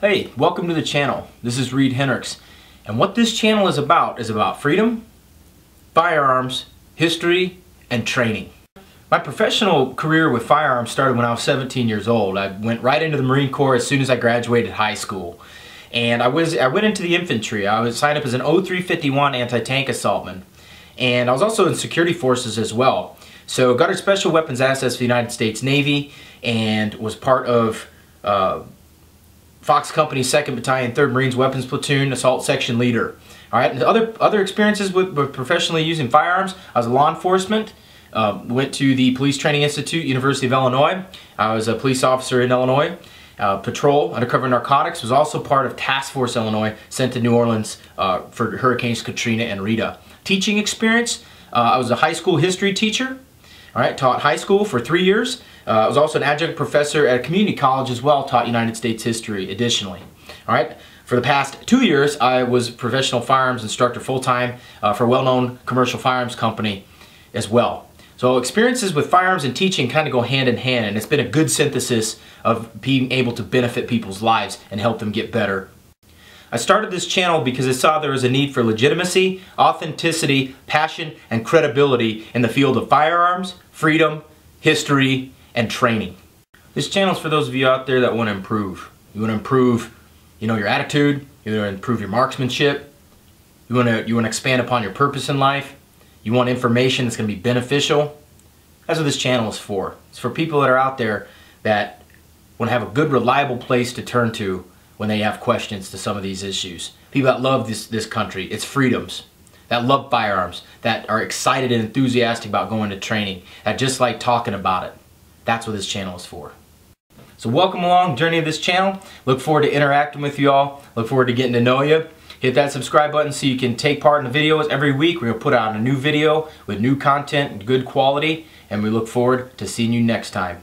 Hey, welcome to the channel. This is Reid Henrichs. And what this channel is about is about freedom, firearms, history, and training. My professional career with firearms started when I was 17 years old. I went right into the Marine Corps as soon as I graduated high school. And I was I went into the infantry. I was signed up as an 0351 anti-tank assaultman. And I was also in security forces as well. So got a special weapons assets for the United States Navy and was part of uh, Fox Company 2nd Battalion 3rd Marines Weapons Platoon Assault Section Leader. All right, and other, other experiences with, with, professionally using firearms, I was a law enforcement, uh, went to the Police Training Institute, University of Illinois. I was a police officer in Illinois. Uh, patrol, undercover narcotics, was also part of Task Force Illinois, sent to New Orleans uh, for Hurricanes Katrina and Rita. Teaching experience, uh, I was a high school history teacher, right, taught high school for three years. Uh, I was also an adjunct professor at a community college as well, taught United States history additionally. All right, for the past two years, I was professional firearms instructor full-time uh, for a well-known commercial firearms company as well. So experiences with firearms and teaching kind of go hand in hand, and it's been a good synthesis of being able to benefit people's lives and help them get better I started this channel because I saw there was a need for legitimacy, authenticity, passion, and credibility in the field of firearms, freedom, history, and training. This channel is for those of you out there that want to improve. You want to improve, you know, your attitude, you want to improve your marksmanship, you want to you want to expand upon your purpose in life, you want information that's going to be beneficial. That's what this channel is for. It's for people that are out there that want to have a good reliable place to turn to when they have questions to some of these issues. People that love this, this country, its freedoms, that love firearms, that are excited and enthusiastic about going to training, that just like talking about it. That's what this channel is for. So welcome along journey of this channel. Look forward to interacting with you all. Look forward to getting to know you. Hit that subscribe button so you can take part in the videos. Every week we're going to put out a new video with new content and good quality. And we look forward to seeing you next time.